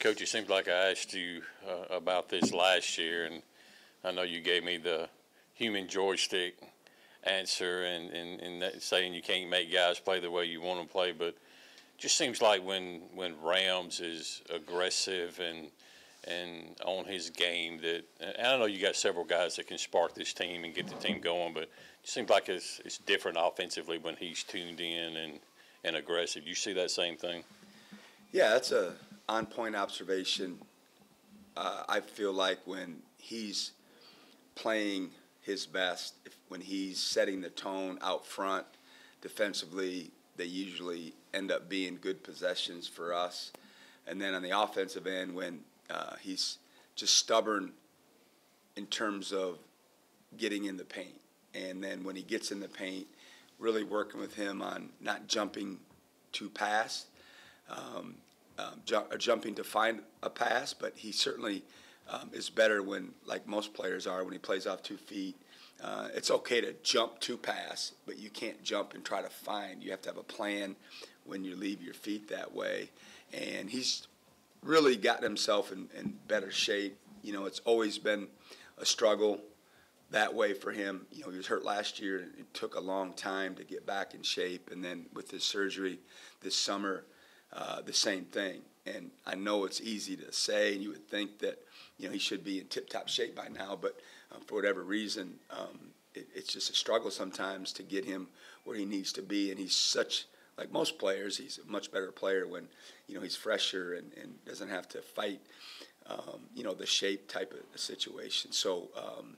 Coach, it seems like I asked you uh, about this last year, and I know you gave me the human joystick answer and, and, and saying you can't make guys play the way you want them to play, but just seems like when, when Rams is aggressive and and on his game that I know you got several guys that can spark this team and get the team going, but it seems like it's, it's different offensively when he's tuned in and, and aggressive. You see that same thing? Yeah, that's a on point observation. Uh, I feel like when he's playing his best, if, when he's setting the tone out front defensively, they usually end up being good possessions for us. And then on the offensive end, when uh, he's just stubborn in terms of getting in the paint. And then when he gets in the paint, really working with him on not jumping to pass, um, um, ju- uh, jumping to find a pass, but he certainly um, is better when, like most players are, when he plays off two feet. Uh, it's okay to jump to pass, but you can't jump and try to find. You have to have a plan when you leave your feet that way. And he's really gotten himself in, in better shape. You know, it's always been a struggle that way for him. You know, he was hurt last year, and it took a long time to get back in shape. And then with his surgery this summer, uh, the same thing. And I know it's easy to say, and you would think that you know he should be in tip-top shape by now, but um, for whatever reason, um, it, it's just a struggle sometimes to get him where he needs to be. And he's such like most players, he's a much better player when you know he's fresher and, and doesn't have to fight um, you know the shape type of situation. So um,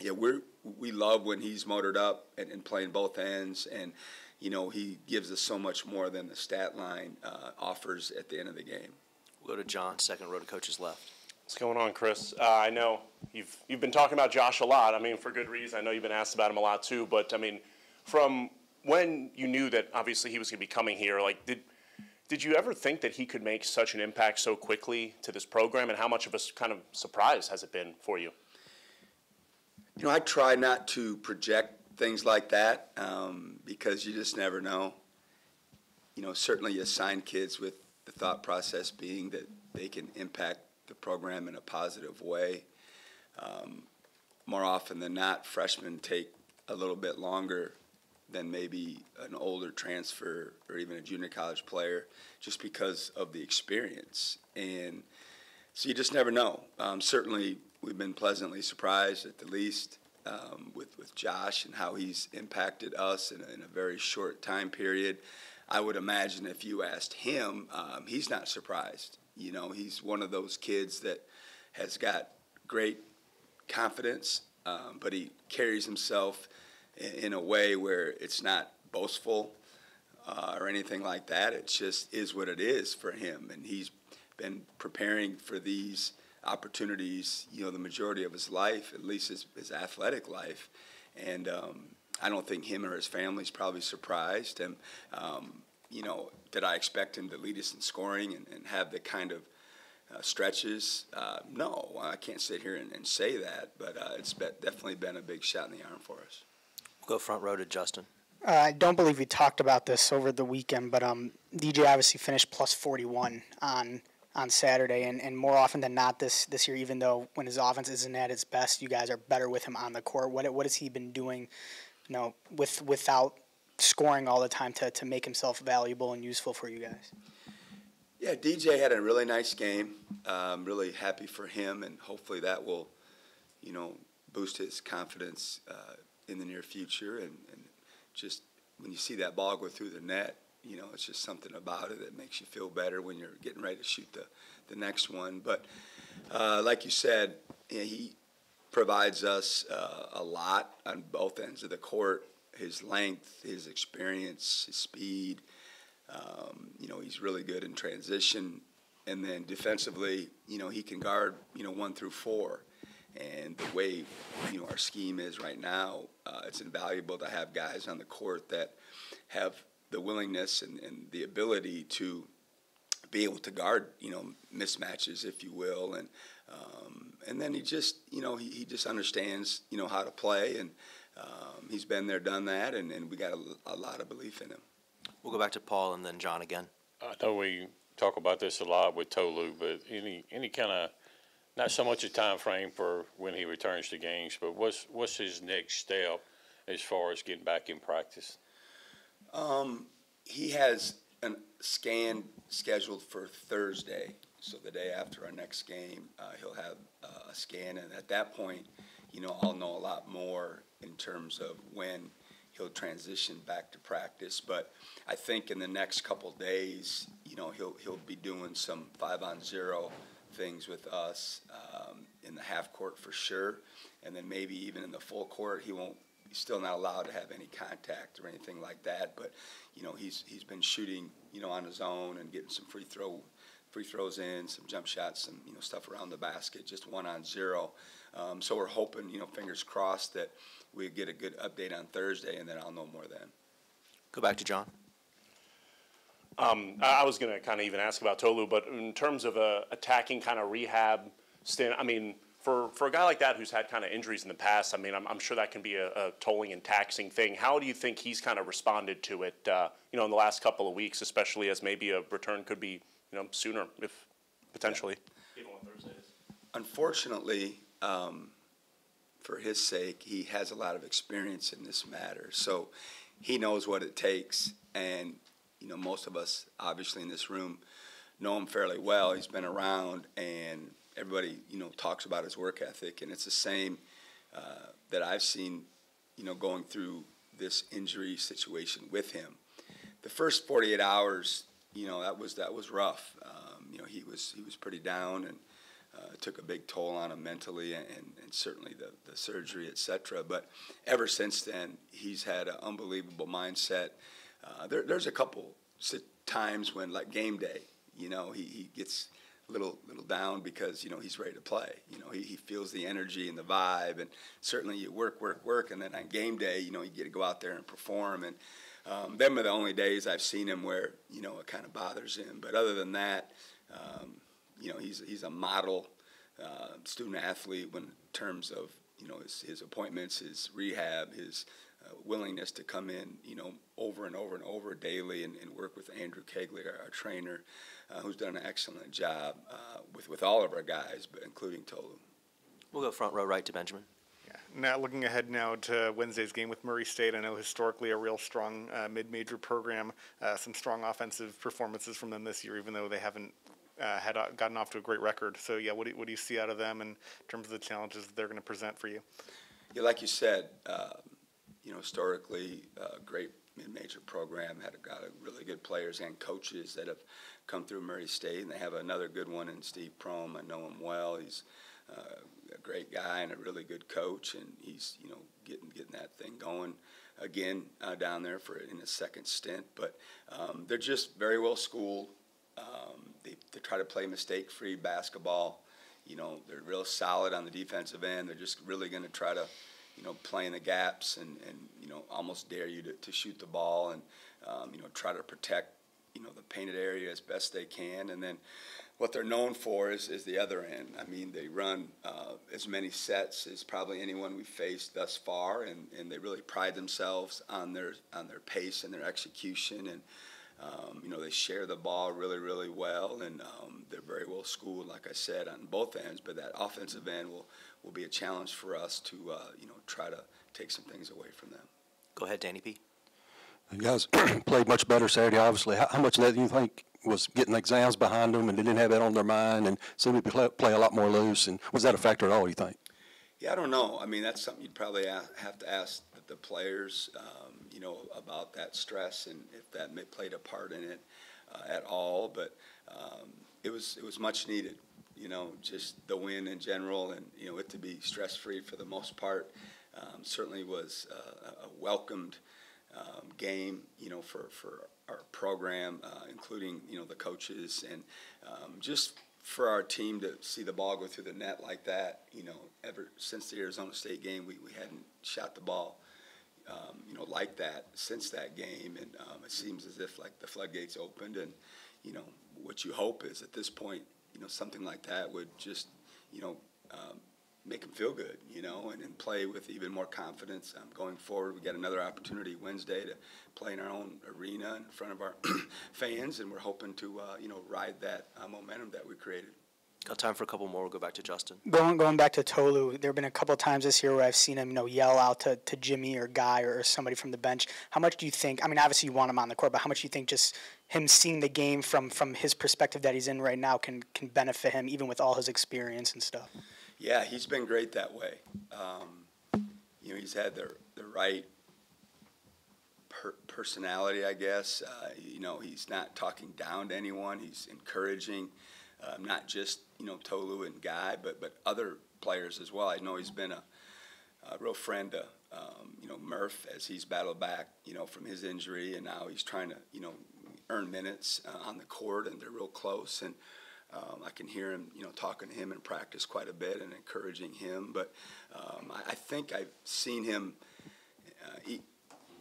yeah, we we love when he's motored up and, and, playing both ends, and you know he gives us so much more than the stat line uh, offers at the end of the game. We'll go to John, second row to coaches left. What's going on, Chris? Uh, I know you've you've been talking about Josh a lot. I mean, for good reason. I know you've been asked about him a lot too. But I mean, from when you knew that obviously he was going to be coming here, like did did you ever think that he could make such an impact so quickly to this program, and how much of a kind of surprise has it been for you? You know, I try not to project things like that um, because you just never know. You know, certainly you assign kids with the thought process being that they can impact the program in a positive way. Um, more often than not, freshmen take a little bit longer than maybe an older transfer or even a junior college player just because of the experience. And so you just never know. Um, certainly, we've been pleasantly surprised at the least um, with, with Josh and how he's impacted us in a, in a, very short time period. I would imagine if you asked him, um, he's not surprised. You know, he's one of those kids that has got great confidence, um, but he carries himself – in a way where it's not boastful uh, or anything like that. It just is what it is for him, and he's been preparing for these opportunities, you know, the majority of his life, at least his, his athletic life, and um, I don't think him or his family's probably surprised. And um, you know, did I expect him to lead us in scoring and, and have the kind of uh, stretches? Uh, no, I can't sit here and, and say that, but uh, it's been, definitely been a big shot in the arm for us. We'll go front row to Justin. Uh, I don't believe we talked about this over the weekend, but um, DJ obviously finished plus 41 on on Saturday, and, and more often than not this this year, even though when his offense isn't at its best, you guys are better with him on the court. What what has he been doing, you know, with without scoring all the time to, to make himself valuable and useful for you guys? Yeah, DJ had a really nice game. I'm really happy for him, and hopefully that will, you know, boost his confidence uh, in the near future. And, and just when you see that ball go through the net, you know, it's just something about it that makes you feel better when you're getting ready to shoot the, the next one. But uh, like you said, he provides us uh, a lot on both ends of the court. His length, his experience, his speed. Um, you know, he's really good in transition. And then defensively, you know, he can guard, you know, one through four. And the way you know our scheme is right now, uh, it's invaluable to have guys on the court that have the willingness and, and the ability to be able to guard, you know, mismatches, if you will, and um, and then he just, you know, he, he just understands, you know, how to play, and um, he's been there, done that, and, and we got a, a, lot of belief in him. We'll go back to Paul and then John again. I know we talk about this a lot with Tolu, but any, any kind of, not so much a time frame for when he returns to games, but what's, what's his next step as far as getting back in practice? Um, he has a scan scheduled for Thursday, so the day after our next game, uh, he'll have uh, a scan, and at that point, you know, I'll know a lot more in terms of when he'll transition back to practice. But I think in the next couple days, you know, he'll he'll be doing some five on zero things with us um, in the half court for sure, and then maybe even in the full court, he won't. He's still not allowed to have any contact or anything like that. But you know, he's he's been shooting, you know, on his own and getting some free throw free throws in, some jump shots, some you know stuff around the basket, just one on zero. Um, so we're hoping, you know, fingers crossed that we get a good update on Thursday, and then I'll know more then. Go back to John. Um, I I was going to kind of even ask about Tolu, but in terms of a attacking kind of rehab stint, I mean, for, for a guy like that who's had kind of injuries in the past, I mean, I'm, I'm sure that can be a, a tolling and taxing thing. How do you think he's kind of responded to it, uh, you know, in the last couple of weeks, especially as maybe a return could be, you know, sooner if potentially? Even on Thursdays. Unfortunately, um, for his sake, he has a lot of experience in this matter, so he knows what it takes. And you know, most of us, obviously in this room, know him fairly well. He's been around, and everybody, you know, talks about his work ethic, and it's the same uh, that I've seen, you know, going through this injury situation with him. The first 48 hours, you know, that was that was rough. Um, you know, he was he was pretty down and uh, took a big toll on him mentally and, and certainly the, the surgery, etc. But ever since then, he's had an unbelievable mindset. Uh, there, there's a couple times when, like game day, you know, he, he gets little little down because you know he's ready to play. You know, he, he feels the energy and the vibe, and certainly you work, work, work, and then on game day, you know, you get to go out there and perform. And um, them are the only days I've seen him where you know it kind of bothers him. But other than that, um, you know, he's he's a model uh, student athlete when in terms of you know his, his appointments, his rehab, his uh, willingness to come in, you know, over and over and over daily and, and work with Andrew Kegley, our, our trainer, uh, who's done an excellent job uh, with with all of our guys, but including Tolu. We'll go front row right to Benjamin. Yeah. Now, looking ahead now to Wednesday's game with Murray State, I know historically a real strong uh, mid-major program, uh, some strong offensive performances from them this year, even though they haven't uh, had uh, gotten off to a great record. So, yeah, what do, you- what do you see out of them in terms of the challenges that they're going to present for you? Yeah, like you said, you know, historically, uh, great mid-major program, had a, got a really good players and coaches that have come through Murray State, and they have another good one in Steve Prohm. I know him well. He's uh, a great guy and a really good coach, and he's you know getting getting that thing going again uh, down there for in his second stint. But um, they're just very well schooled. Um, they, they try to play mistake-free basketball. You know, they're real solid on the defensive end. They're just really going to try to, you know, play in the gaps and, and you know, almost dare you to, to shoot the ball and, um, you know, try to protect, you know, the painted area as best they can. And then what they're known for is, is the other end. I mean, they run uh, as many sets as probably anyone we've faced thus far, and, and they really pride themselves on their on their pace and their execution. And um, you know, they share the ball really, really well, and um, they're very well schooled, like I said, on both ends. But that offensive end will, will be a challenge for us to, uh, you know, try to take some things away from them. Go ahead, Danny P. You guys played much better Saturday, obviously. How, how much of that do you think was getting exams behind them and they didn't have that on their mind and seemed to play, play a lot more loose? And was that a factor at all, you think? Yeah, I don't know. I mean, that's something you'd probably have to ask the- the players, um, you know, about that stress and if that played a part in it uh, at all. But um, it was it was much needed. You know, just the win in general, and you know, it to be stress free for the most part. Um, certainly was uh, a welcomed um, game. You know, for for our program, uh, including you know the coaches and um, just for our team to see the ball go through the net like that, you know, ever since the Arizona State game, we, we hadn't shot the ball, um, you know, like that since that game. And um, it seems as if like the floodgates opened. And, you know, what you hope is at this point, you know, something like that would just, you know, um, make him feel good, you know, and, and play with even more confidence um, going forward. We got another opportunity Wednesday to play in our own arena in front of our fans, and we're hoping to, uh, you know, ride that uh, momentum that we created. Got time for a couple more. We'll go back to Justin. Going going back to Tolu, there have been a couple of times this year where I've seen him, you know, yell out to, to Jimmy or Guy or somebody from the bench. How much do you think? I mean, obviously you want him on the court, but how much do you think just him seeing the game from from his perspective that he's in right now can can benefit him, even with all his experience and stuff? Yeah, he's been great that way. Um, you know, he's had the the right per- personality, I guess. Uh, you know, he's not talking down to anyone. He's encouraging, um, not just you know Tolu and Guy, but but other players as well. I know he's been a, a real friend to um, you know Murph as he's battled back you know from his injury, and now he's trying to you know earn minutes uh, on the court, and they're real close and. Um, I can hear him, you know, talking to him in practice quite a bit and encouraging him. But um, I, I think I've seen him uh, e-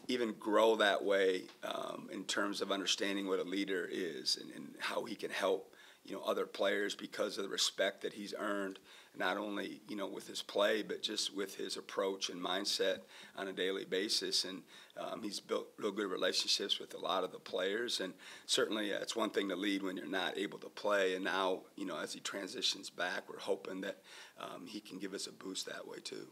even grow that way um, in terms of understanding what a leader is and, and how he can help, you know, other players because of the respect that he's earned, not only you know with his play, but just with his approach and mindset on a daily basis. And um, he's built real good relationships with a lot of the players. And certainly, uh, it's one thing to lead when you're not able to play. And now, you know, as he transitions back, we're hoping that um, he can give us a boost that way too.